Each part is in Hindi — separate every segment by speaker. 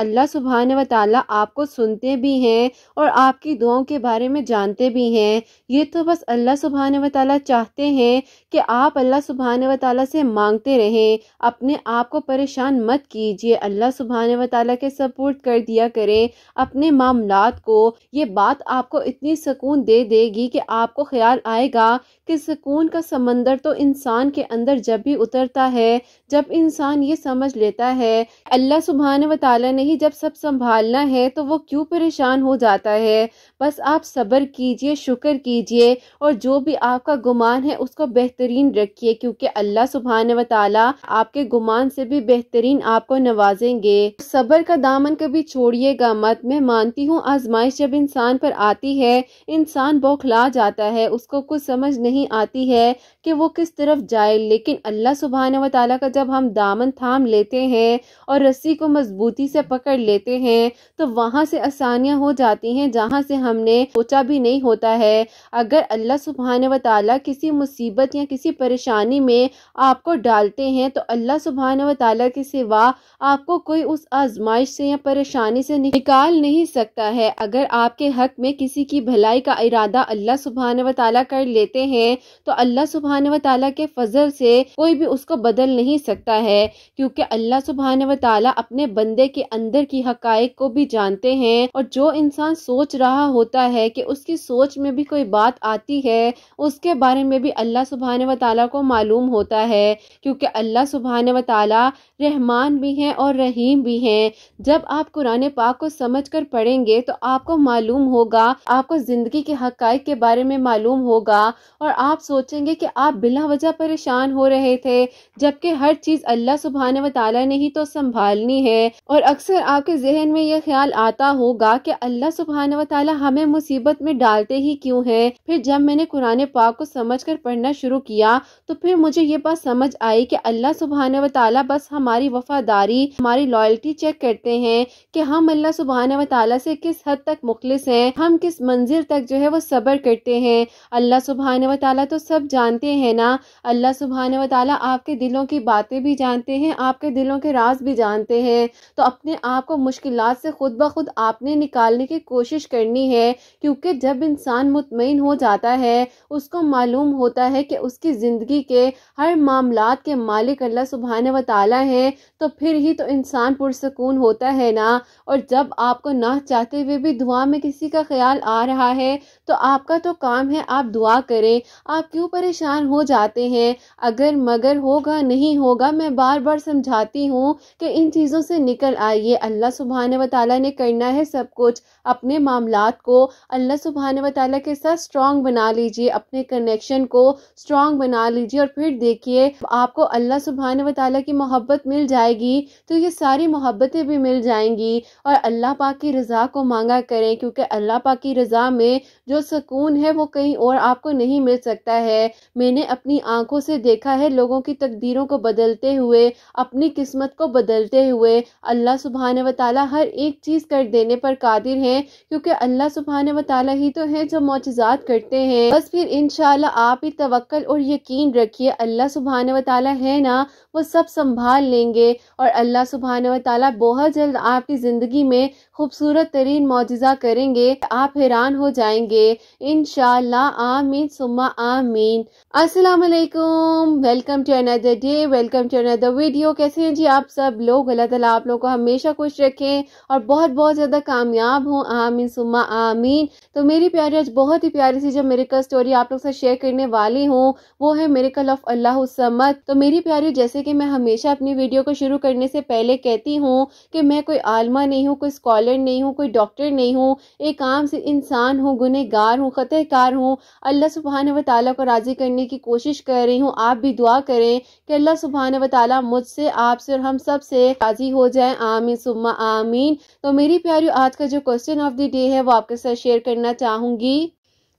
Speaker 1: अल्लाह सुबहान व ताली आपको सुनते भी हैं और आपकी दुआओं के बारे में जानते भी हैं। ये तो बस अल्लाह सुबहान व ताली चाहते हैं कि आप अल्लाह सुबहान व ताली से मांगते रहें। अपने आप को परेशान मत कीजिए। अल्लाह सुबहान व ताली के सपोर्ट कर दिया करें अपने मामलात को। ये बात आपको इतनी सुकून दे देगी कि आपको ख्याल आएगा कि सुकून का समंदर तो इंसान के अंदर जब भी उतरता है, जब इंसान ये समझ लेता है, अल्लाह सुबहान व ताली ने ही जब सब संभालना है तो वो क्यों परेशान हो जाता है? बस आप सब्र कीजिए, शुक्र कीजिए और जो भी आपका गुमान है उसको बेहतरीन रखिए क्योंकि अल्लाह सुबहान व आपके गुमान से भी बेहतरीन आपको नवाजेंगे। सब्र का दामन कभी छोड़िएगा मत। मैं मानती हूँ आजमाइश जब इंसान पर आती है, इंसान बौखला जाता है, उसको कुछ समझ नहीं आती है कि वो किस तरफ़ जाए। लेकिन अल्लाह सुबहान व का जब हम दामन थाम लेते हैं और रस्सी को मजबूती से पकड़ लेते हैं तो वहाँ से आसानियाँ हो जाती हैं, जहाँ से हमने सोचा भी नहीं होता है। अगर अल्लाह सुबहान व ताली किसी मुसीबत या किसी परेशानी में आपको डालते हैं तो अल्लाह सुबहान व ताली के सिवा आपको कोई उस आजमाइश से या परेशानी से निकाल नहीं सकता है। अगर आपके हक में किसी की भलाई का इरादा अल्लाह सुबहान व ताली कर लेते हैं तो अल्लाह सुबहान व ताली के फजल से कोई भी उसको बदल नहीं सकता है, क्योंकि अल्लाह सुबहान व ताली अपने बंदे के अंदर की हकाइक को भी जानते हैं और जो इंसान सोच रहा होता है कि उसकी सोच में भी कोई बात आती है, उसके बारे में भी अल्लाह सुबहान व ताली को मालूम होता है। क्योंकि अल्लाह सुबहान व ताली रहमान भी हैं और रहीम भी हैं। जब आप कुरान पाक को समझ कर पढ़ेंगे तो आपको मालूम होगा, आपको ज़िंदगी के हक़ के बारे में मालूम होगा और आप सोचेंगे कि आप बिला वजह परेशान हो रहे थे, जबकि हर चीज़ अल्लाह सुबहान व ताली ने ही तो संभालनी है। और अक्सर आपके जहन में यह ख्याल आता होगा कि अल्लाह सुबहान व ताली हमें मुसीबत में डालते ही क्यों है? फिर जब मैंने कुरान पाक को समझ कर पढ़ना शुरू किया तो फिर मुझे ये बात समझ आई कि अल्लाह सुबहान व ताली बस हमारी वफादारी, हमारी लॉयल्टी चेक करते हैं कि हम अल्लाह सुबहान व ताली से किस हद तक मुखलिस हैं, हम किस मंजिल तक जो है वो सब्र करते हैं। अल्लाह सुबहान व ताली तो सब जानते हैं ना? अल्लाह सुबहान व ताली आपके दिलों की बातें भी जानते हैं, आपके दिलों के राज भी जानते हैं। तो अपने आप को मुश्किल से खुद ब खुद आपने निकालने की कोशिश करनी है, क्योंकि जब इंसान मुतमिन हो जाता है, उसको मालूम होता है कि उसकी ज़िंदगी के हर मामलात के मालिक अल्लाह सुबहान व ताली हैं तो फिर ही तो इंसान पुरसकून होता है ना? और जब आपको ना चाहते हुए भी दुआ में किसी का ख्याल आ रहा है तो आपका तो काम है आप दुआ करें। आप क्यों परेशान हो जाते हैं? अगर मगर होगा, नहीं होगा, मैं बार बार समझाती हूँ कि इन चीज़ों से निकल आइए। अल्लाह सुबहान व ताली ने करना है सब कुछ। अपने मामला को अल्लाह सुबहान व ताली के साथ स्ट्रॉन्ग बना लीजिए, अपने कनेक्शन को स्ट्रॉन्ग बना लीजिए और फिर देखिए, आपको अल्लाह सुबहान व ताली की मोहब्बत मिल जाएगी तो ये सारी मोहब्बतें भी मिल जाएँगी। और अल्लाह पाक की रज़ा को मांगा करें, क्योंकि अल्लाह पाक की रज़ा में जो सुकून है वो कहीं और आपको नहीं मिल सकता है। मैंने अपनी आँखों से देखा है लोगों की तकदीरों को बदलते हुए, अपनी किस्मत को बदलते हुए। अल्लाह सुबहान व हर एक चीज़ कर देने पर कादिर हैं, क्योंकि अल्लाह सुबहान व ही तो है जो मोजात करते हैं। बस फिर इन आप ही तवक्ल और यकीन रखिए, अल्लाह सुबहान व है ना, वो सब संभाल लेंगे और अल्लाह सुबहान व बहुत जल्द आपकी ज़िंदगी में खूबसूरत तरीन मुआजा करेंगे। आप हैरान हो जाएँगे। इन आमीन, सुम्मा आमीन। अस्सलाम वालेकुम to another day, welcome to another video. कैसे हैं जी आप सब लोग? अल्लाह ताला आप लोगों को हमेशा खुश रखें और बहुत बहुत ज़्यादा कामयाब हों। आमीन, सुम्मा आमीन। तो मेरी प्यारी, आज बहुत ही प्यारी सी जो मेरे का स्टोरी आप लोग से शेयर करने वाली हूँ, वो है मेरे कल ऑफ़ अल्लाह समत तो मेरी प्यारी, जैसे कि मैं हमेशा अपनी वीडियो को शुरू करने से पहले कहती हूँ कि मैं कोई आलमा नहीं हूँ, कोई स्कॉलर नहीं हूँ, कोई डॉक्टर नहीं हूँ, एक आम से इंसान हूँ, गुनहगार हूँ ख़तकार हूँ, अल्लाह सुबहान व ताली को राज़ी करने की कोशिश कर रही हूँ, आप भी दुआ करें कि अल्लाह सुबहान व ताली मुझसे, आपसे और हम सबसे राज़ी हो जाए। आमीन, सुम्मा आमीन। तो मेरी प्यारी आज का जो क्वेश्चन ऑफ़ द डे है, वो आपके साथ शेयर करना चाहूँगी।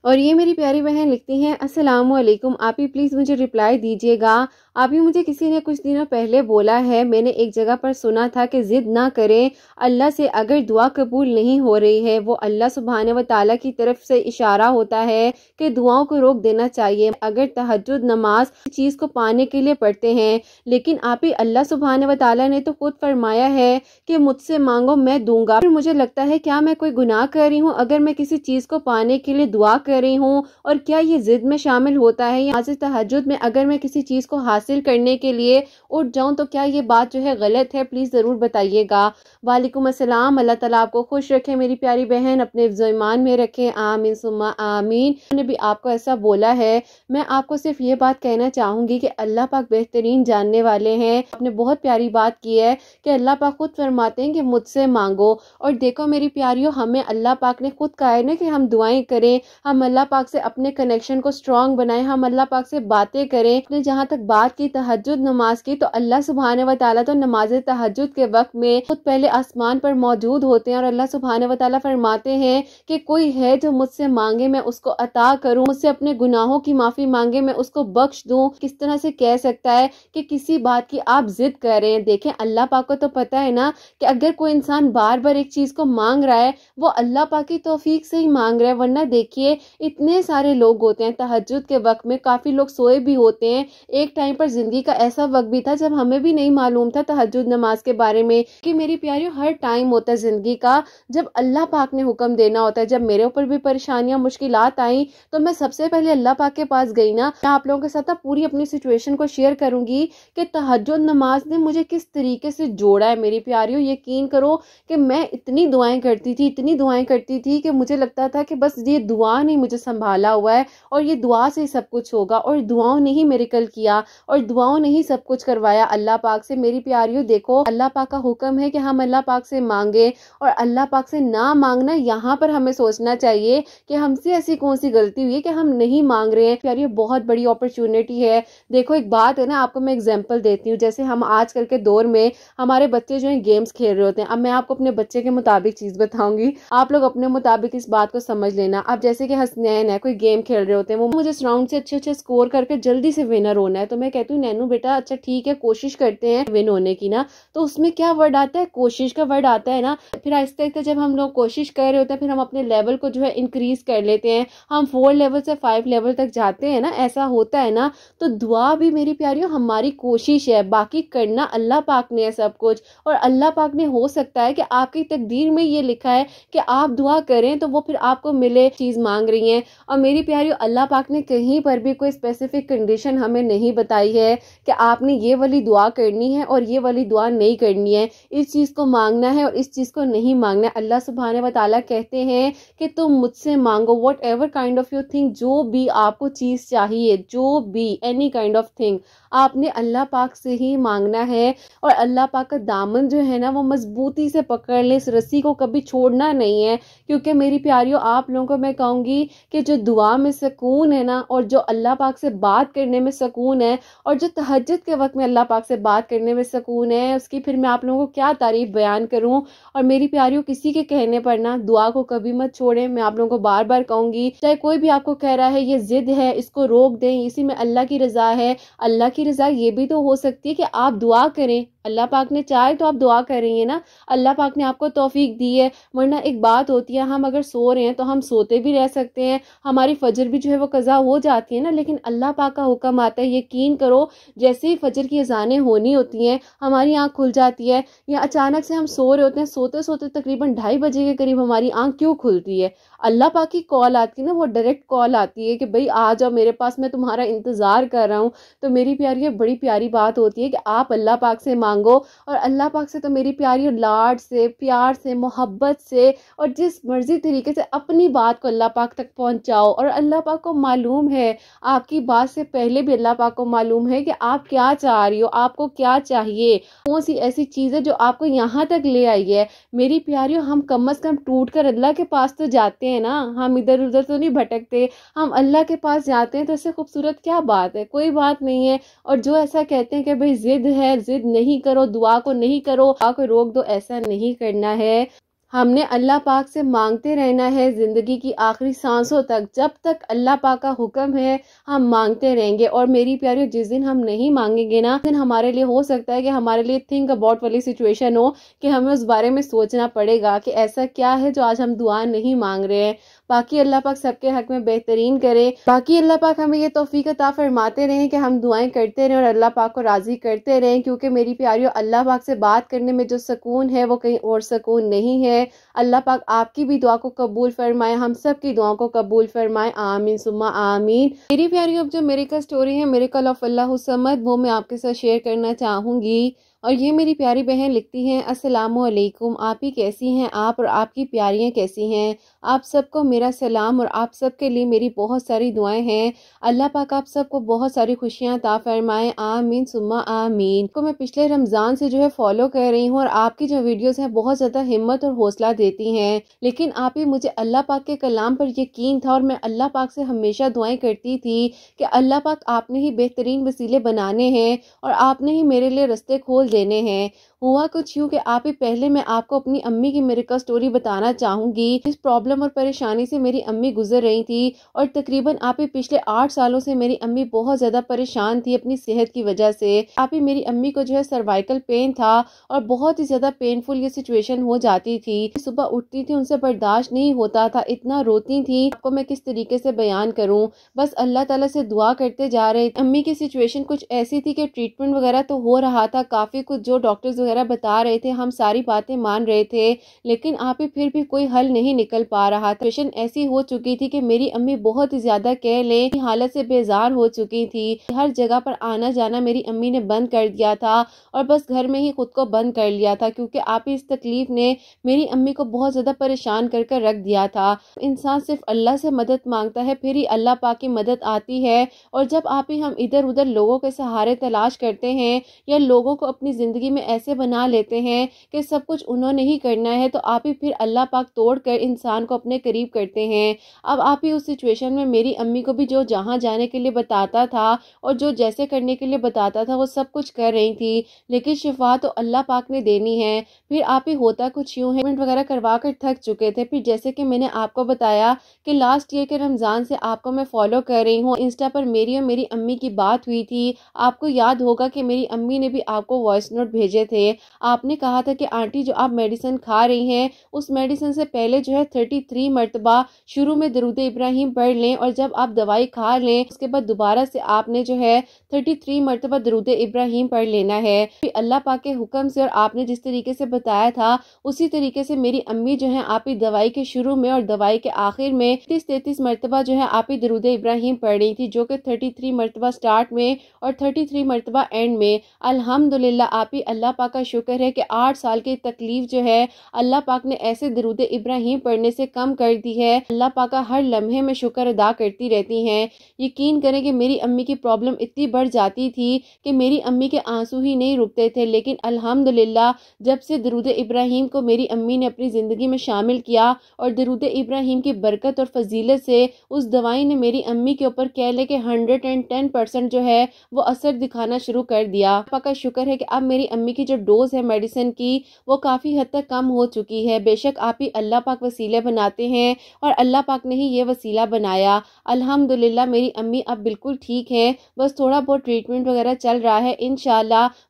Speaker 1: और ये मेरी प्यारी बहन लिखती हैं अस्सलाम वालेकुम आप ही प्लीज़ मुझे रिप्लाई दीजिएगा। अभी मुझे किसी ने कुछ दिनों पहले बोला है, मैंने एक जगह पर सुना था कि ज़िद ना करें, अल्लाह से अगर दुआ कबूल नहीं हो रही है, वो अल्लाह सुबहान व ताली की तरफ़ से इशारा होता है कि दुआओं को रोक देना चाहिए। अगर तहजद नमाज़ चीज़ को पाने के लिए पढ़ते हैं, लेकिन आप ही अल्लाह सुबहान व ताली ने तो खुद फरमाया है कि मुझसे मांगो, मैं दूँगा। फिर मुझे लगता है, क्या मैं कोई गुनाह कर रही हूँ? अगर मैं किसी चीज़ को पाने के लिए दुआ कर रही हूँ, और क्या ये ज़िद में शामिल होता है? या तहजद में अगर मैं किसी चीज़ को हासिल करने के लिए उठ जाऊँ तो क्या ये बात जो है गलत है? प्लीज़ ज़रूर बताइएगा। वालेकुम अस्सलाम। अल्लाह ताला आपको खुश रखे, मेरी प्यारी बहन, अपने ईमान में रखें। आमीन, सुम्मा आमीन। मैंने भी आपको ऐसा बोला है। मैं आपको सिर्फ़ ये बात कहना चाहूँगी कि अल्लाह पाक बेहतरीन जानने वाले हैं। आपने बहुत प्यारी बात की है कि अल्लाह पाक खुद फरमाते हैं कि मुझसे मांगो। और देखो मेरी प्यारियों, हमें अल्लाह पाक ने खुद कहा है ना कि हम दुआएँ करें। हम अल्लाह पाक से अपने कनेक्शन को स्ट्रॉन्ग बनाएँ। हम अल्लाह पाक से बातें करें। जहाँ तक बात की तहजद नमाज़ की तो अल्लाह सुबहान व ताली तो नमाज़ तहजद के वक्त में खुद पहले आसमान पर मौजूद होते हैं और अल्लाह सुबहान व ताली फरमाते हैं कि कोई है जो मुझसे मांगे, मैं उसको अता करूँ, मुझसे अपने गुनाहों की माफ़ी मांगे, मैं उसको बख्श दूँ। किस तरह से कह सकता है कि किसी बात की आप जिद कर? रहे हैं देखें, अल्लाह पाक को तो पता है ना कि अगर कोई इंसान बार बार एक चीज़ को मांग रहा है, वो अल्लाह पाक की तोफीक से ही मांग रहा है, वरना देखिए, इतने सारे लोग होते हैं तहजद के वक्त में, काफ़ी लोग सोए भी होते हैं। एक टाइम पर ज़िंदगी का ऐसा वक्त भी था जब हमें भी नहीं मालूम था तहजद नमाज़ के बारे में कि मेरी प्यारी, हर टाइम होता है ज़िंदगी का। जब अल्लाह पाक ने हुक्म देना होता है, जब मेरे ऊपर भी परेशानियाँ मुश्किल आई तो मैं सबसे पहले अल्लाह पाक के पास गई ना। मैं आप लोगों के साथ पूरी अपनी सिचुएशन को शेयर करूँगी कि तहजद नमाज़ ने मुझे किस तरीके से जोड़ा है। मेरी प्यारियों, यकीन करो कि मैं इतनी दुआएँ करती थी, इतनी दुआएँ करती थी कि मुझे लगता था कि बस ये दुआ नहीं मुझे संभाला हुआ है और ये दुआ से सब कुछ होगा और दुआओं ने ही मेरे कल किया और दुआओं ने ही सब कुछ करवाया। अल्लाह पाक से, मेरी प्यारियों, देखो, अल्लाह पाक का हुक्म है कि हम अल्लाह पाक से मांगे और अल्लाह पाक से ना मांगना यहाँ पर हमें सोचना चाहिए कि हमसे ऐसी कौन सी गलती हुई है कि हम नहीं मांग रहे हैं। प्यारियों, बहुत बड़ी अपॉर्चुनिटी है। देखो, एक बात है ना, आपको मैं एग्ज़ाम्पल देती हूँ। जैसे हम आजकल के दौर में हमारे बच्चे जो है गेम्स खेल रहे होते हैं। अब मैं आपको अपने बच्चे के मुताबिक चीज़ बताऊँगी। आप लोग अपने मुताबिक इस बात को समझ लेना। अब जैसे कि हसनैन है, कोई गेम खेल रहे होते हैं, वो मुझे राउंड से अच्छे अच्छे स्कोर करके जल्दी से विनर होना है तो मैं कहती हूँ, नैनू बेटा अच्छा ठीक है, कोशिश करते हैं विन होने की ना। तो उसमें क्या वर्ड आता है? कोशिश का वर्ड आता है ना? फिर आहिस्ते आहिस्ते जब हम लोग कोशिश कर रहे होते हैं, फिर हम अपने लेवल को जो है इंक्रीज कर लेते हैं। हम फोर लेवल से फाइव लेवल तक जाते हैं ना, ऐसा होता है ना? तो दुआ भी मेरी प्यारियों हमारी कोशिश है, बाकी करना अल्लाह पाक ने है सब कुछ। और अल्लाह पाक ने हो सकता है कि आपकी तकदीर में ये लिखा है कि आप दुआ करें तो वो फिर आपको मिले, चीज़ मांग रही हैं। और मेरी प्यारियों अल्लाह पाक ने कहीं पर भी कोई स्पेसिफिक कंडीशन हमें नहीं बताई है कि आपने ये वाली दुआ करनी है और ये वाली दुआ नहीं करनी है। इस चीज़ को मांगना है और इस चीज़ को नहीं मांगना। है अल्लाह सुबहान व ताली कहते हैं कि तुम मुझसे मांगो। Whatever kind of your thing जो भी आपको चीज़ चाहिए, जो भी एनी काइंड ऑफ़ थिंग आपने अल्लाह पाक से ही मांगना है। और अल्लाह पाक का दामन जो है ना, वो मजबूती से पकड़ ले, इस रस्सी को कभी छोड़ना नहीं है। क्योंकि मेरी प्यारियों, आप लोगों को मैं कहूँगी कि जो दुआ में सुकून है ना, और जो अल्लाह पाक से बात करने में सुकून है और जो तहजद के वक्त में अल्लाह पाक से बात करने में सुकून है, उसकी फिर मैं आप लोगों को क्या तारीफ़ बयान करूँ? और मेरी प्यारियों, किसी के कहने पर ना दुआ को कभी मत छोड़ें। मैं आप लोगों को बार बार कहूँगी, चाहे कोई भी आपको कह रहा है, ये जिद है, इसको रोक दें, इसी में अल्लाह की रजा है। अल्लाह की रजा ये भी तो हो सकती है कि आप दुआ करें। अल्लाह पाक ने चाहे तो आप दुआ कर रही हैं ना? अल्लाह पाक ने आपको तौफीक दी है, वरना एक बात होती है, हम अगर सो रहे हैं तो हम सोते भी रह सकते हैं। हमारी फजर भी जो है वो कज़ा हो जाती है ना, लेकिन अल्लाह पाक का हुक्म आता है, यकीन करो जैसे ही फजर की अजानें होनी होती हैं, हमारी आँख खुल जाती है, या अचानक से हम सो रहे होते हैं सोते सोते तकरीबन ढाई बजे के करीब हमारी आँख क्यों खुलती है? अल्लाह पाक की कॉल आती है ना, वो डायरेक्ट कॉल आती है कि भाई आ जाओ मेरे पास, मैं तुम्हारा इंतज़ार कर रहा हूँ। तो मेरी प्यारी ये बड़ी प्यारी बात होती है कि आप अल्लाह पाक से मांगो और अल्लाह पाक से तो मेरी प्यारी लाड से, प्यार से, मोहब्बत से और जिस मर्ज़ी तरीके से अपनी बात को अल्लाह पाक तक पहुँचाओ। और अल्लाह पाक को मालूम है, आपकी बात से पहले भी अल्लाह पाक को मालूम है कि आप क्या चाह रही हो, आपको क्या चाहिए। कौन सी ऐसी चीज़ है जो आपको यहाँ तक ले आई है? मेरी प्यारियों हम कम अज़ कम टूट कर अल्लाह के पास तो जाते जाते हैं ना, हम इधर उधर तो नहीं भटकते, हम अल्लाह के पास जाते हैं तो इससे खूबसूरत क्या बात है? कोई बात नहीं है। और जो ऐसा कहते हैं कि भाई जिद है, जिद नहीं करो, दुआ को नहीं करो, दुआ को रोक दो, ऐसा नहीं करना है। हमने अल्लाह पाक से मांगते रहना है ज़िंदगी की आखिरी सांसों तक। जब तक अल्लाह पाक का हुक्म है, हम मांगते रहेंगे। और मेरी प्यारी जिस दिन हम नहीं मांगेंगे ना दिन हमारे लिए हो सकता है कि हमारे लिए थिंक अबाउट वाली सिचुएशन हो, कि हमें उस बारे में सोचना पड़ेगा कि ऐसा क्या है जो आज हम दुआ नहीं मांग रहे हैं। बाकी अल्लाह पाक सबके हक में बेहतरीन करे। बाकी अल्लाह पाक हमें ये तोफ़ी अता फरमाते रहें कि हम दुआएँ करते रहें और अल्लाह पाक को राज़ी करते रहें, क्योंकि मेरी प्यारियों, अल्लाह पाक से बात करने में जो सुकून है, वो कहीं और सुकून नहीं है। अल्लाह पाक आपकी भी दुआ को कबूल फरमाए, हम सब की दुआओं को कबूल फरमाए। आमीन सुमा आमीन। मेरी प्यारियों, अब जो मेरे का स्टोरी है, मेरे कल ऑफ़ अल्लाह वो मैं आपके साथ शेयर करना चाहूँगी। और ये मेरी प्यारी बहन लिखती हैं असलकुम आप ही कैसी हैं? आप और आपकी प्यारियाँ कैसी हैं? आप सबको मेरा सलाम और आप सब के लिए मेरी बहुत सारी दुआएँ हैं। अल्लाह पाक आप सबको बहुत सारी खुशियाँ ता फरमाएँ। आमीन, सुम्मा आमीन। को मैं पिछले रमज़ान से जो है फॉलो कर रही हूँ और आपकी जो वीडियोज़ हैं, बहुत ज़्यादा हिम्मत और हौसला देती हैं। लेकिन आप ही मुझे अल्लाह पाक के कलाम पर यकीन था और मैं अल्लाह पाक से हमेशा दुआएँ करती थी कि अल्लाह पाक आपने ही बेहतरीन वसीले बनाने हैं और आपने ही मेरे लिए रस्ते खोल देने हैं हुआ कुछ यूँ कि आप ही पहले मैं आपको अपनी अम्मी की मेरे का स्टोरी बताना चाहूँगी। इस प्रॉब्लम और परेशानी से मेरी अम्मी गुजर रही थी और तकरीबन आप ही पिछले आठ सालों से मेरी अम्मी बहुत ज़्यादा परेशान थी अपनी सेहत की वजह से। आप ही मेरी अम्मी को जो है सर्वाइकल पेन था और बहुत ही ज़्यादा पेनफुल ये सिचुएशन हो जाती थी। सुबह उठती थी, उनसे बर्दाश्त नहीं होता था, इतना रोती थी, आपको मैं किस तरीके से बयान करूँ? बस अल्लाह तला से दुआ करते जा रहे अम्मी की सिचुएशन कुछ ऐसी थी कि ट्रीटमेंट वगैरह तो हो रहा था, काफ़ी कुछ जो डॉक्टर्स वगैरह बता रहे थे, हम सारी बातें मान रहे थे, लेकिन आप ही फिर भी कोई हल नहीं निकल पा रहा था। पेशेंट ऐसी हो चुकी थी कि मेरी अम्मी बहुत ही ज़्यादा कह ले हालत से बेजार हो चुकी थी। हर जगह पर आना जाना मेरी अम्मी ने बंद कर दिया था और बस घर में ही खुद को बंद कर लिया था, क्योंकि आप ही इस तकलीफ़ ने मेरी अम्मी को बहुत ज़्यादा परेशान कर कर रख दिया था। इंसान सिर्फ़ अल्लाह से मदद माँगता है, फिर ही अल्लाह पाक की मदद आती है और जब आप ही हम इधर उधर लोगों के सहारे तलाश करते हैं या लोगों को अपनी ज़िंदगी में ऐसे बना लेते हैं कि सब कुछ उन्होंने ही करना है तो आप ही फिर अल्लाह पाक तोड़ कर इंसान को अपने करीब करते हैं। अब आप ही उस सिचुएशन में मेरी अम्मी को भी जो जहाँ जाने के लिए बताता था और जो जैसे करने के लिए बताता था, वो सब कुछ कर रही थी, लेकिन शिफा तो अल्लाह पाक ने देनी है। फिर आप ही होता कुछ यूँ है, पेमेंट वगैरह करवा कर थक चुके थे। फिर जैसे कि मैंने आपको बताया कि लास्ट ईयर के रमज़ान से आपको मैं फॉलो कर रही हूँ। इंस्टा पर मेरी और मेरी अम्मी की बात हुई थी। आपको याद होगा कि मेरी अम्मी ने भी आपको वॉइस नोट भेजे थे। आपने कहा था कि आंटी जो आप मेडिसिन खा रही हैं, उस मेडिसिन से पहले जो है थर्टी थ्री मरतबा शुरू में दरुद इब्राहिम पढ़ लें और जब आप दवाई खा लें, उसके बाद दोबारा से आपने जो है थर्टी थ्री मरतबा दरुद इब्राहिम पढ़ लेना है। अल्लाह पाक के हुक्म से और आपने जिस तरीके से बताया था, उसी तरीके से मेरी अम्मी जो है आप ही दवाई के शुरू में और दवाई के आखिर में तीस तैतीस मरतबा जो है आप ही दरुद इब्राहिम पढ़ रही थी, जो कि थर्टी थ्री मरतबा स्टार्ट में और थर्टी थ्री मरतबा एंड में। अल्हम्दुलिल्लाह, आप ही अल्लाह पाक का शुक्र है कि आठ साल की तकलीफ़ जो है, अल्लाह पाक ने ऐसे दरुद इब्राहिम पढ़ने से कम कर दी है। अल्लाह पाक का हर लम्हे में शुक्र अदा करती रहती हैं। यकीन करें कि मेरी अम्मी की प्रॉब्लम इतनी बढ़ जाती थी कि मेरी अम्मी के आँसू ही नहीं रुकते थे। लेकिन अल्हम्दुलिल्लाह, जब से दरुद इब्राहिम को मेरी अम्मी ने अपनी ज़िंदगी में शामिल किया और दरुद इब्राहिम की बरकत और फजीलत से उस दवाई ने मेरी अम्मी के ऊपर कह ले कि हंड्रेड एंड टेन परसेंट जो है, वो असर दिखाना शुरू कर दिया। का शुक्र है कि अब मेरी अम्मी की जो डोज है मेडिसिन की, वो काफ़ी हद तक कम हो चुकी है। बेशक आप ही अल्लाह पाक वसीले बनाते हैं और अल्लाह पाक ने ही ये वसीला बनाया। अल्हम्दुलिल्लाह, मेरी अम्मी अब बिल्कुल ठीक है, बस थोड़ा बहुत ट्रीटमेंट वगैरह चल रहा है इन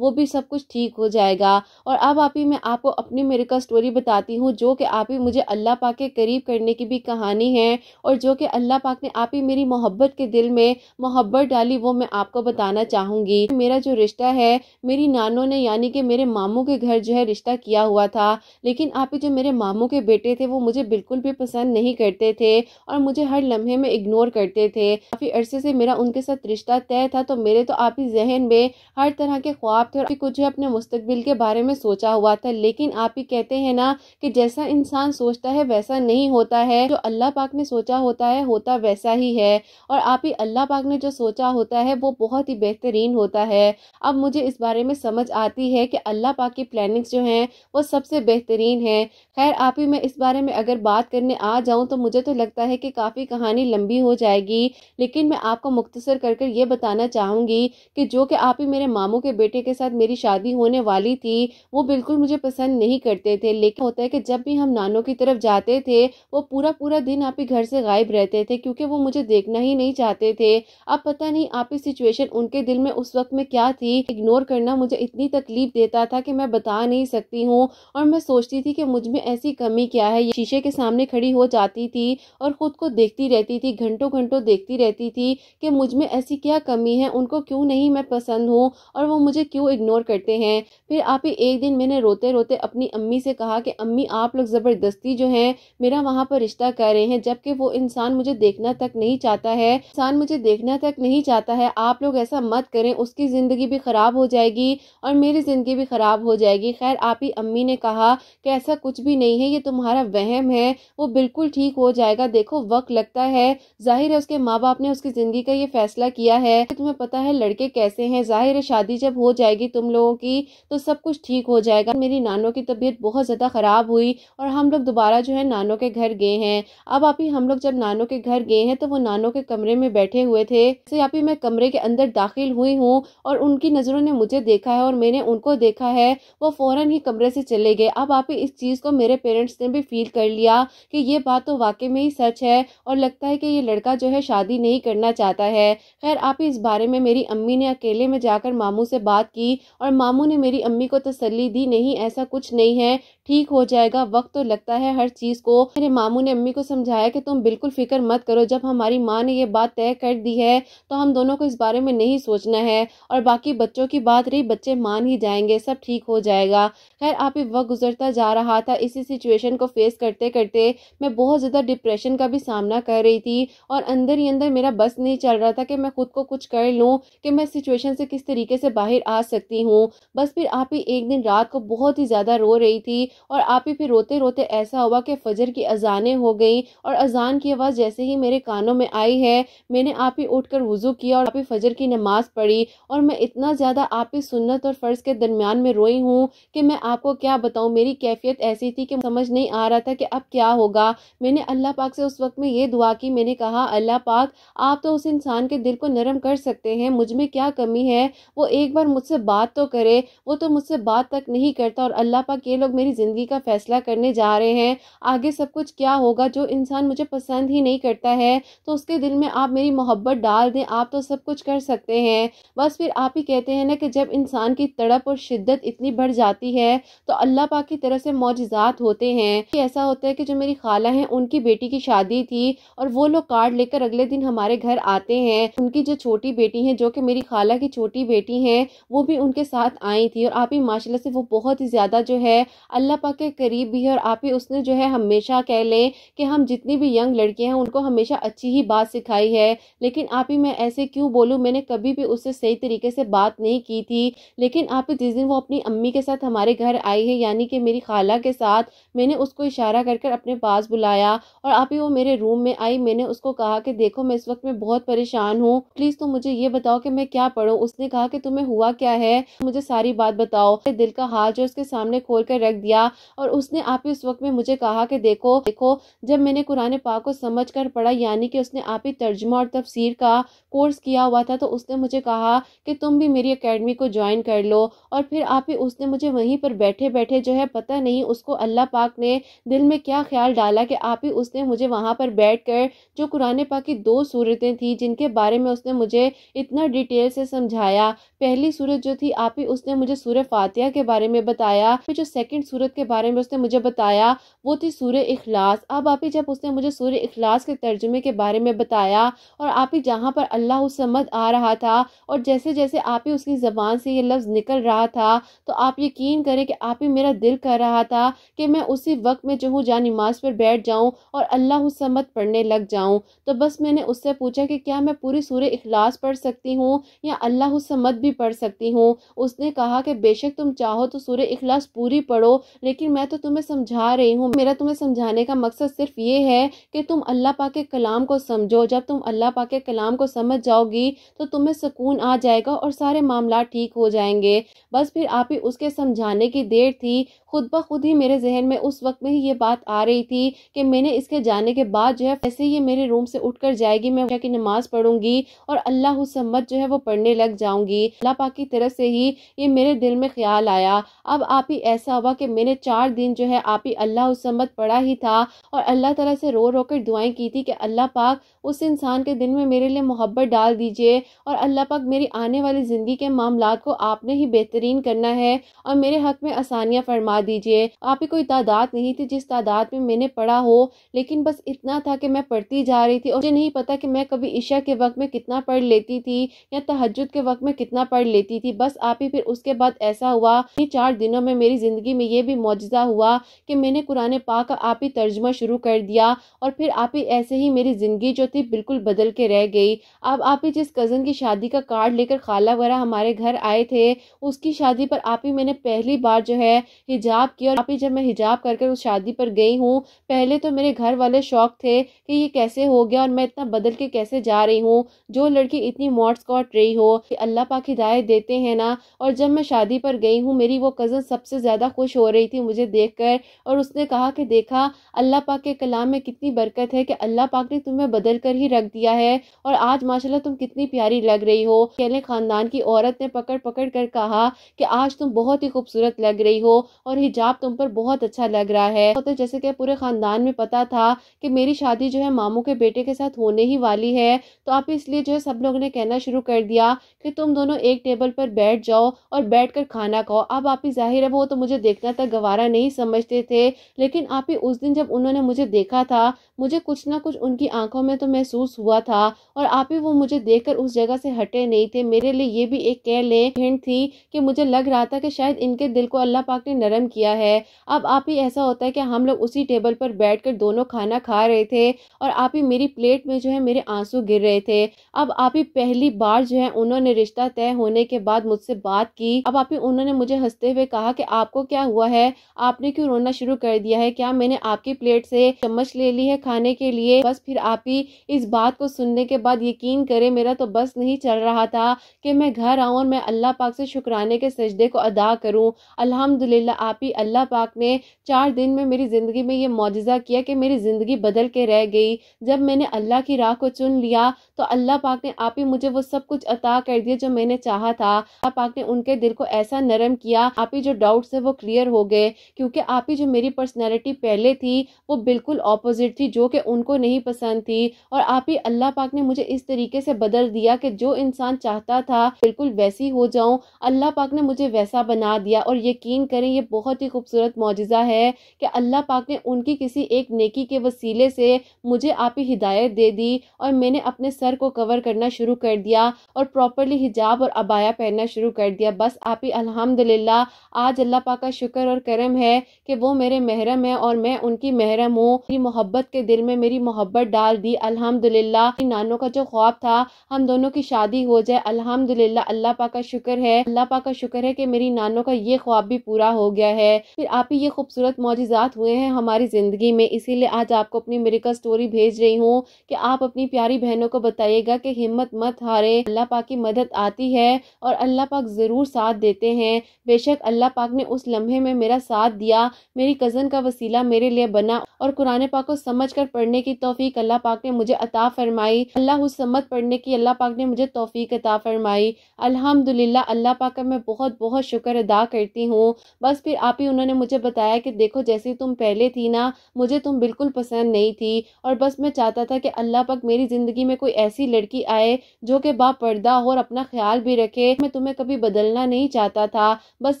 Speaker 1: वो भी सब कुछ ठीक हो जाएगा। और अब आप ही, मैं आपको अपनी मेरे का स्टोरी बताती हूँ, जो कि आप ही मुझे अल्लाह पाक के करीब करने की भी कहानी है और जो कि अल्लाह पाक ने आप ही मेरी मोहब्बत के दिल में मोहब्बत डाली, वो मैं आपको बताना चाहूँगी। मेरा जो रिश्ता है, मेरी नानों ने, यानी कि मेरे मामू के घर जो है रिश्ता किया हुआ था, लेकिन आप ही जो मेरे मामू के बेटे थे, वो मुझे बिल्कुल भी पसंद नहीं करते थे और मुझे हर लम्हे में इग्नोर करते थे। काफ़ी अरसे से मेरा उनके साथ रिश्ता तय था तो मेरे तो आप ही जहन में हर तरह के ख्वाब थे और कुछ जो अपने मुस्तबिल के बारे में सोचा हुआ था। लेकिन आप ही कहते हैं ना कि जैसा इंसान सोचता है, वैसा नहीं होता है। जो अल्लाह पाक ने सोचा होता है, होता वैसा ही है और आप ही अल्लाह पाक ने जो सोचा होता है, वो बहुत ही बेहतरीन होता है। अब मुझे इस बारे में समझ आती है कि अल्लाह पाक की प्लानिंग्स जो हैं, वो सबसे बेहतरीन है। खैर, आप ही मैं इस बारे में अगर बात करने आ जाऊँ तो मुझे तो लगता है कि काफ़ी कहानी लंबी हो जाएगी। लेकिन मैं आपको मुख्तसर कर कर ये बताना चाहूँगी कि जो कि आप ही मेरे मामू के बेटे के साथ मेरी शादी होने वाली थी, वो बिल्कुल मुझे पसंद नहीं करते थे। लेकिन होता है कि जब भी हम नानों की तरफ़ जाते थे, वो पूरा पूरा दिन आप ही घर से गायब रहते थे, क्योंकि वो मुझे देखना ही नहीं चाहते थे। अब पता नहीं आप ही सिचुएशन उनके दिल में उस वक्त में क्या थी इग्नोर करना मुझे इतनी तकलीफ़ देता था कि मैं बता नहीं सकती हूँ और मैं सोचती थी कि मुझमें ऐसी कमी क्या है। शीशे के सामने खड़ी हो जाती थी और खुद को देखती रहती थी घंटों घंटों देखती रहती थी कि मुझमें ऐसी क्या कमी है, उनको क्यों नहीं मैं पसंद हूँ और वो मुझे क्यों इग्नोर करते हैं। फिर आप ही एक दिन मैंने रोते रोते अपनी अम्मी से कहा कि, अम्मी, आप लोग ज़बरदस्ती जो है, मेरा वहाँ पर रिश्ता कर रहे हैं, जबकि वो इंसान मुझे देखना तक नहीं चाहता है, इंसान मुझे देखना तक नहीं चाहता है, आप लोग ऐसा मत करें, उसकी ज़िंदगी भी ख़राब हो जाएगी और मेरी ज़िंदगी भी ख़राब हो जाएगी। खैर, आप ही अम्मी ने कहा कि ऐसा कुछ भी नहीं है, ये तुम्हारा वहम है, वो बिल्कुल ठीक हो जाएगा। देखो, वक्त लगता है। ज़ाहिर है, उसके माँ बाप ने उसकी ज़िंदगी का ये फैसला किया है तुम्हें पता है लड़के कैसे हैं। ज़ाहिर है, शादी जब हो जाएगी तुम लोगों की तो सब कुछ ठीक हो जाएगा। मेरी नानों की तबीयत बहुत ज़्यादा ख़राब हुई और हम लोग दोबारा जो है नानों के घर गए हैं। अब आप ही, हम लोग जब नानों के घर गए हैं तो वो नानों के कमरे में बैठे हुए थे। आप ही मैं कमरे के अंदर दाखिल हुई हूँ और उनकी नज़रों ने मुझे देखा है और मैंने उनको देखा है, वो फ़ौरन ही कमरे से चले गए। अब आप इस चीज़ को मेरे पेरेंट्स ने भी फील कर लिया कि ये बात तो वाकई में ही सच है और लगता है कि ये लड़का जो है शादी नहीं करना चाहता है। खैर, आप इस बारे में मेरी अम्मी ने अकेले में जाकर मामू से बात की और मामू ने मेरी अम्मी को तसली दी, नहीं, ऐसा कुछ नहीं है, ठीक हो जाएगा, वक्त तो लगता है हर चीज़ को। मेरे मामू ने अम्मी को समझाया कि तुम बिल्कुल फ़िक्र मत करो, जब हमारी माँ ने ये बात तय कर दी है तो हम दोनों को इस बारे में नहीं सोचना है और बाकी बच्चों की बात रही, बच्चे मान ही जाएँगे। सब ठीक हो जाएगा। खैर, आप ही वक्त गुजरता जा रहा था, इसी सिचुएशन को फेस करते करते मैं बहुत ज़्यादा डिप्रेशन का भी सामना कर रही थी और अंदर ही अंदर मेरा बस नहीं चल रहा था कि मैं खुद को कुछ कर लूँ, कि मैं सिचुएशन से किस तरीके से बाहर आ सकती हूँ। बस फिर आप ही एक दिन रात को बहुत ही ज़्यादा रो रही थी और आप ही फिर रोते रोते ऐसा हुआ कि फजर की अजानें हो गई और अजान की आवाज़ जैसे ही मेरे कानों में आई है, मैंने आप ही उठकर वज़ू किया और आप ही फजर की नमाज़ पढ़ी और मैं इतना ज़्यादा आप ही सुन्नत और फ़र्ज़ के दरमियान में रोई हूँ कि मैं आपको क्या बताऊँ। मेरी कैफियत ऐसी थी कि समझ नहीं आ रहा था कि अब क्या होगा। मैंने अल्लाह पाक से उस वक्त में ये दुआ की। मैंने कहा, अल्लाह पाक, आप तो उस इंसान के दिल को नरम कर सकते हैं। मुझमें क्या कमी है? वो एक बार मुझसे बात तो करे। वो तो मुझसे बात तक नहीं करता और अल्लाह पाक ये लोग मेरी ज़िंदगी का फैसला करने जा रहे हैं। आगे सब कुछ क्या होगा? जो इंसान मुझे पसंद ही नहीं करता है तो उसके दिल में आप मेरी मोहब्बत डाल दें। आप तो सब कुछ कर सकते हैं। बस फिर आप ही कहते हैं ना कि जब इंसान की तड़प और शिद्दत इतनी बढ़ जाती है तो अल्लाह पाक की तरफ़ से मौजात होते हैं। कि ऐसा होता है कि जो मेरी खाला है, उनकी बेटी की शादी थी और वो लोग कार्ड लेकर अगले दिन हमारे घर आते हैं। उनकी जो छोटी बेटी है, जो कि मेरी खाला की छोटी बेटी है, वो भी उनके साथ आई थी और आप ही माशाल्लाह से वो बहुत ही ज़्यादा जो है अल्लाह पाक के करीब भी है और आप ही उसने जो है हमेशा कह लें कि हम जितनी भी यंग लड़कियाँ हैं, उनको हमेशा अच्छी ही बात सिखाई है। लेकिन आप ही मैं ऐसे क्यों बोलूँ, मैंने कभी भी उससे सही तरीके से बात नहीं की थी। लेकिन आप ही जिस दिन वो अपनी अम्मी के साथ हमारे घर आई है, यानी कि मेरी खाला के साथ मैंने उसको इशारा कर कर अपने पास बुलाया और आप ही वो मेरे रूम में आई। मैंने उसको कहा कि देखो, मैं इस वक्त में बहुत परेशान हूँ। प्लीज़ तुम मुझे ये बताओ कि मैं क्या पढ़ूँ? उसने कहा कि तुम्हें हुआ क्या है? मुझे सारी बात बताओ। दिल का हाल जो उसके सामने खोल कर रख दिया और उसने आप ही उस वक्त में मुझे कहा कि देखो देखो, जब मैंने कुरान पाक को समझ कर पढ़ा, यानी कि उसने आप ही तर्जमा और तफसीर का कोर्स किया हुआ था तो उसने मुझे कहा कि तुम भी मेरी अकेडमी को ज्वाइन कर लो और फिर आप ही उसने मुझे वहीं पर बैठे बैठे जो है पता नहीं उसको अल्लाह पाक ने दिल में क्या ख्याल डाला कि आप ही उसने मुझे वहाँ पर बैठ कर जो कुरान पाक की दो सूरतें थी जिनके बारे में उसने मुझे इतना डिटेल से समझाया। पहली सूरत जो थी, आप ही उसने मुझे सूर्य फातिहा के बारे में बताया। फिर जो सेकंड सूरत के बारे में उसने मुझे बताया, वो थी सूर्य इखलास। अब आप ही जब उसने मुझे सूर्य इखलास के तर्जुमे के बारे में बताया और आप ही जहाँ पर अल्लाह उस समझ आ रहा था और जैसे जैसे आप ही उसकी ज़बान से ये लफ्ज़ निकल रहा था तो आप यकीन करें कि आप ही मेरा दिल कर रहा था कि मैं उसी वक्त में जो हूँ जहाँ नमाज़ पर बैठ जाऊँ और अल्लाह समद पढ़ने लग जाऊँ। तो बस मैंने उससे पूछा कि क्या मैं पूरी सूर्य इखलास पढ़ सकती हूँ या अल्लाह समद भी पढ़ सकती हूँ? उसने कहा कि बेशक तुम चाहो तो सूर्य इखलास पूरी पढ़ो, लेकिन मैं तो तुम्हें समझा रही हूँ। मेरा तुम्हें समझाने का मकसद सिर्फ़ ये है कि तुम अल्लाह पाक के कलाम को समझो। जब तुम अल्लाह पाक के कलाम को समझ जाओगी तो तुम्हें सुकून आ जाएगा और सारे मामला ठीक हो जाएँगे। बस आप ही उसके समझाने की देर थी। खुद ब खुद ही मेरे जहन में उस वक्त में ही ये बात आ रही थी कि मैंने इसके जाने के बाद जो है ऐसे ही मेरे रूम से उठकर जाएगी, मैं की नमाज़ पढ़ूँगी और अल्लाह सम्मत जो है वो पढ़ने लग जाऊँगी। अल्लाह पाक की तरफ़ से ही ये मेरे दिल में ख्याल आया। अब आप ही ऐसा हुआ कि मैंने चार दिन जो है आप ही अल्लाह सम्मत पढ़ा ही था और अल्लाह तला से रो रो कर दुआएँ की थी कि अल्लाह पाक उस इंसान के दिल में मेरे लिए मोहब्बत डाल दीजिए और अल्लाह पाक मेरी आने वाली ज़िंदगी के मामला को आपने ही बेहतरीन करना है और मेरे हक में आसानियाँ फरमा दीजिए। आप ही कोई तादाद नहीं थी जिस तादाद में मैंने पढ़ा हो, लेकिन बस इतना था कि मैं पढ़ती जा रही थी और मुझे नहीं पता कि मैं कभी ईशा के वक्त में कितना पढ़ लेती थी या तहजद के वक्त में कितना पढ़ लेती थी। बस आप ही फिर उसके बाद ऐसा हुआ कि चार दिनों में मेरी ज़िंदगी में ये भी मौजूदा हुआ कि मैंने कुरान पाक का आप ही तर्जमा शुरू कर दिया और फिर आप ही ऐसे ही मेरी ज़िंदगी जो थी बिल्कुल बदल के रह गई। अब आप ही जिस कज़न की शादी का कार्ड लेकर खाला वगैरह हमारे घर आए थे, उसकी शादी पर आप ही मैंने पहली बार जो है हिजाब किया और आप ही जब मैं हिजाब करके उस शादी पर गई हूँ, पहले तो मेरे घर वाले शौक थे कि ये कैसे हो गया और मैं इतना बदल के कैसे जा रही हूँ, जो लड़की इतनी मॉड स्कॉट रही हो, कि अल्लाह पाक हिदायत देते हैं ना। और जब मैं शादी पर गई हूँ, मेरी वो कज़न सबसे ज़्यादा खुश हो रही थी मुझे देख कर और उसने कहा कि देखा, अल्लाह पाक के कलाम में कितनी बरकत है कि अल्लाह पाक ने तुम्हें बदल कर ही रख दिया है और आज माशाल्लाह तुम कितनी प्यारी लग रही हो। अकेले खानदान की औरत ने पकड़ पकड़ कर कहा कि आज तुम बहुत ही खूबसूरत लग रही हो और हिजाब तुम पर बहुत अच्छा लग रहा है। तो जैसे कि पूरे खानदान में पता था कि मेरी शादी जो है मामू के बेटे के साथ होने ही वाली है। तो आप इसलिए जो है सब लोगों ने कहना शुरू कर दिया कि तुम दोनों एक टेबल पर बैठ जाओ और बैठ कर खाना खाओ। अब आप ही ज़ाहिर है वो तो मुझे देखना तक गवारा नहीं समझते थे। लेकिन आप ही उस दिन जब उन्होंने मुझे देखा था, मुझे कुछ ना कुछ उनकी आँखों में तो महसूस हुआ था और आप ही वो मुझे देखकर उस जगह से हटे नहीं थे। मेरे लिए ये भी एक कह ले हिंट थी कि मुझे लग रहा था कि शायद इनके दिल को अल्लाह पाक ने नरम किया है। अब आप ही ऐसा होता है कि हम लोग उसी टेबल पर बैठ कर दोनों खाना खा रहे थे और आप ही मेरी प्लेट में जो है मेरे आँसू गिर रहे थे। अब आप ही पहली बार जो है उन्होंने रिश्ता तय होने के बाद मुझसे बात की। अब आप ही उन्होंने मुझे हँसते हुए कहा कि आपको क्या हुआ है? आपने क्यों रोना शुरू कर दिया है? क्या मैंने आपकी प्लेट से चम्मच ले ली है खाने के लिए? बस फिर आप ही इस बात को सुनने के बाद यकीन करें, मेरा तो बस नहीं चल रहा था कि मैं घर आऊँ और मैं अल्लाह पाक से शुक्राने के सजदे को अदा करूँ। अल्हम्दुलिल्लाह, आप ही अल्लाह पाक ने चार दिन में मेरी ज़िंदगी में ये मुआजा किया कि मेरी ज़िंदगी बदल के रह गई। जब मैंने अल्लाह की राह को चुन लिया तो अल्लाह पाक ने आप ही मुझे वो सब कुछ अता कर दिया जो मैंने चाहा था। अल्लाह पाक ने उनके दिल को ऐसा नरम किया, आप ही जो डाउट्स है वो क्लियर हो गए, क्योंकि आप ही जो मेरी पर्सनैलिटी पहले थी, वो बिल्कुल ऑपोजिट थी, जो कि उनको नहीं पसंद थी। और आप ही अल्लाह पाक ने मुझे इस तरीके से बदल दिया कि जो इंसान चाहता था, बिल्कुल वैसी हो जाऊँ। अल्लाह पाक ने मुझे वैसा बना दिया और यकीन करें, ये बहुत ही खूबसूरत मुआजा है कि अल्लाह पाक ने उनकी किसी एक नेकी के वसीले से मुझे आप ही हिदायत दे दी और मैंने अपने सर को कवर करना शुरू कर दिया और प्रॉपरली हिजाब और अबाया पहनना शुरू कर दिया। बस आप ही, अल्हम्दुलिल्लाह, आज अल्लाह पाक का शुक्र और करम है कि वो मेरे महरम है और मैं उनकी महरम हूँ। मेरी मोहब्बत के दिल में मेरी मोहब्बत डाल दी। अल्हम्दुलिल्लाह नानों का जो ख्वाब था, हम दोनों की शादी हो जाए। अल्हम्दुलिल्लाह, अल्लाह पाक का शुक्र है। अल्लाह पाक का शुक्र है कि मेरी नानों का ये ख्वाब भी पूरा हो गया है। फिर आप ही ये खूबसूरत मौजात हुए हैं हमारी ज़िंदगी में। इसीलिए आज आपको अपनी मेरिकल स्टोरी भेज रही हूँ कि आप अपनी प्यारी बहनों को बताइएगा कि हिम्मत मत हारे। अल्लाह पाक की मदद आती है और अल्लाह पाक ज़रूर साथ देते हैं। बेशक अल्लाह पाक ने उस लम्हे में मेरा साथ दिया। मेरी कज़न का वसीला मेरे लिए बना और कुरान पाक को समझ कर पढ़ने की तोफ़ी अल्लाह पाक ने मुझे अता फरमाई। अल्लाह समत पढ़ने की अल्लाह पाक ने मुझे तोफ़ी अता फरमाई। अल्हम्दुलिल्लाह, अल्लाह पाक का मैं बहुत बहुत बहुत शुक्र अदा करती हूँ। बस फिर आप ही उन्होंने मुझे बताया कि देखो जैसी तुम पहले थी ना, मुझे तुम बिल्कुल पसंद नहीं थी। और बस मैं चाहता था कि अल्लाह पाक मेरी ज़िंदगी में कोई ऐसी लड़की आए जो कि बा पर्दा हो और अपना ख्याल भी रखे। मैं तुम्हें कभी बदलना नहीं चाहता था। बस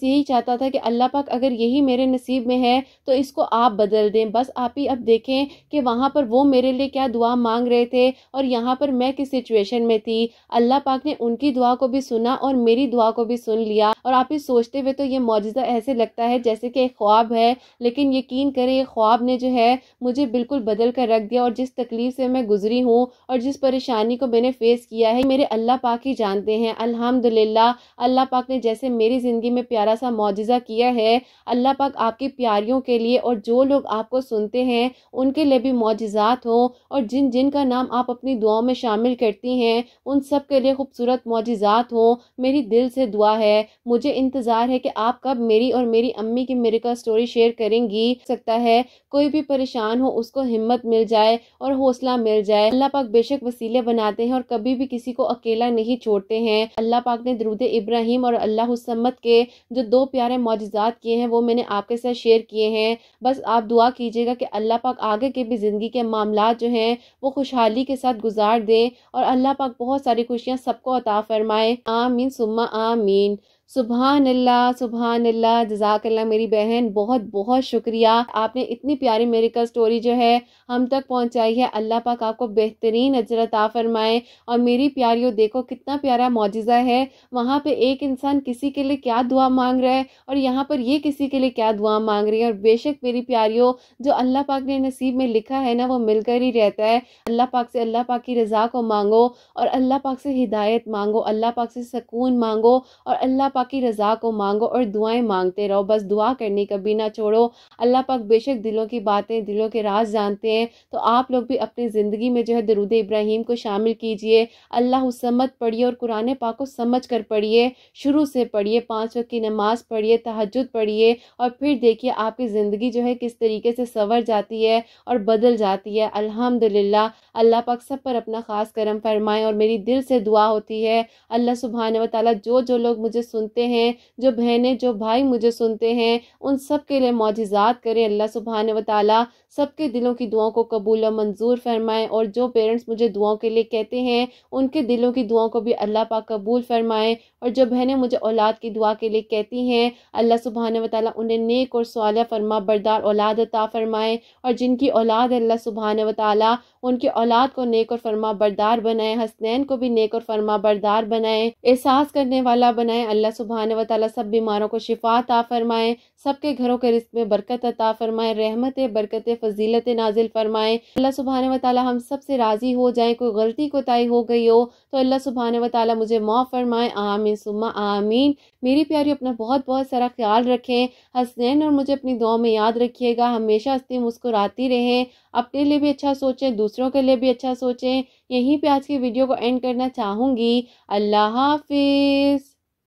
Speaker 1: यही चाहता था कि अल्लाह पाक अगर यही मेरे नसीब में है तो इसको आप बदल दें। बस आप ही अब देखें कि वहाँ पर वो मेरे लिए क्या दुआ मांग रहे थे और यहाँ पर मैं किस सिचुएशन में थी। अल्लाह पाक ने उनकी दुआ को भी सुना और मेरी दुआ को भी सुन लिया। और आप इस सोचते हुए तो ये मौजूदा ऐसे लगता है जैसे कि एक ख्वाब है, लेकिन यकीन करें ये ख्वाब ने जो है मुझे बिल्कुल बदल कर रख दिया और जिस तकलीफ़ से मैं गुजरी हूँ और जिस परेशानी को मैंने फेस किया है मेरे अल्लाह पाक ही जानते हैं। अल्हम्दुलिल्लाह, अल्लाह पाक ने जैसे मेरी ज़िंदगी में प्यारा सा मुआजा किया है। अल्लाह पाक आपकी प्यारियों के लिए और जो लोग आपको सुनते हैं, उनके लिए भी मोजात हों और जिन जिन का नाम आप अपनी दुआओं में शामिल करती हैं, उन सब के लिए खूबसूरत मोजात हों। मेरी दिल से दुआ है मुझे इंतज़ार है कि आप कब मेरी और मेरी अम्मी की मेरिकल स्टोरी शेयर करेंगी। सकता है कोई भी परेशान हो, उसको हिम्मत मिल जाए और हौसला मिल जाए। अल्लाह पाक बेशक वसीले बनाते हैं और कभी भी किसी को अकेला नहीं छोड़ते हैं। अल्लाह पाक ने दरूद इब्राहिम और अल्लाह सम्मत के जो दो प्यारे मोजात किए हैं, वो मैंने आपके साथ शेयर किए हैं। बस आप दुआ कीजिएगा कि अल्लाह पाक आगे के भी ज़िंदगी के मामला जो हैं, वो खुशहाली के साथ गुजार दें और अल्लाह पाक बहुत सारी खुशियाँ सबको अता फरमाए। आमीन, सुम्मा आमीन। सुबहान अल्लाह सुबहान अल्लाह जजाकल्ला मेरी बहन, बहुत बहुत शुक्रिया। आपने इतनी प्यारी मेरिकल स्टोरी जो है, हम तक पहुंचाई है। अल्लाह पाक आपको बेहतरीन अजरता फरमाए। और मेरी प्यारियों, देखो कितना प्यारा मुआजा है। वहाँ पे एक इंसान किसी के लिए क्या दुआ मांग रहा है? और यहाँ पर ये किसी के लिए क्या दुआ मांग रही है? और बेशक मेरी प्यारियों, जो अल्लाह पाक ने नसीब में लिखा है ना, वो मिलकर ही रहता है। अल्लाह पाक से अल्लाह पाक की रज़ा को मांगो और अल्लाह पाक से हिदायत मांगो। अल्लाह पाक से सकून मांगो और अल्लाह पाक की रज़ा को मांगो और दुआएँ मांगते रहो। बस दुआ करनी, कभी ना छोड़ो। अल्लाह पाक बेशक दिलों की बातें, दिलों के राज जानते हैं तो आप लोग भी अपनी ज़िंदगी में जो है दरुद इब्राहिम को शामिल कीजिए। अल्लाह समत पढ़िए और कुरान पाक को समझ कर पढ़िए, शुरू से पढ़िए, पाँच वक्त की नमाज़ पढ़िए तहजद पढ़िए और फिर देखिए आपकी ज़िंदगी जो है किस तरीके से संवर जाती है और बदल जाती है। अल्हम्दुलिल्लाह अल्लाह पाक सब पर अपना ख़ास करम फरमाएँ और मेरी दिल से दुआ होती है। अल्लाह सुबहान व ताली जो जो लोग मुझे सुनते हैं, जो बहनें, जो भाई मुझे सुनते हैं, उन सब के लिए मोजात करें। अल्लाह सुबहान व ताली सबके दिलों की दुआओं को कबूल और मंजूर फरमाएँ और जो पेरेंट्स मुझे दुआओं के लिए कहते हैं, उनके दिलों की दुआओं को भी अल्लाह पाक कबूल फरमाएँ और जो बहनें मुझे औलाद की दुआ के लिए कहती हैं, अल्लाह सुबहान व ताली उन्हें नेक और सवाल फरमा, बरदार औलाद अता फरमाएँ और जिनकी औलाद अल्लाह सुबहान व ताली उनकी औलाद को नेक और फरमा बरदार बनाए, हसनैन को भी नेक और फरमा बरदार बनाए, एहसास करने वाला बनाए, अल्लाह सुबहान व सब बीमारों को शिफा अता फरमाए, सबके घरों के रिस्क में बरकत अता फरमाए, रहमत, बरकत, फजीलत नाजिल फरमाए, अल्लाह सुबहान व ताली हम सबसे राज़ी हो जाए, कोई गलती कोताही हो गई हो तो अल्लाह सुबहान व ताली मुझे माफ़ फरमाए, आमीन, सुम्मा, आमीन। मेरी प्यारी, अपना बहुत बहुत सारा ख्याल रखें, हसनैन और मुझे अपनी दुआ में याद रखिएगा, हमेशा हंसती मुस्कुराती रहें। अपने लिए भी अच्छा सोचें, दूसरों के लिए भी अच्छा सोचें। यहीं पे आज की वीडियो को एंड करना चाहूँगी। अल्लाह हाफिज़।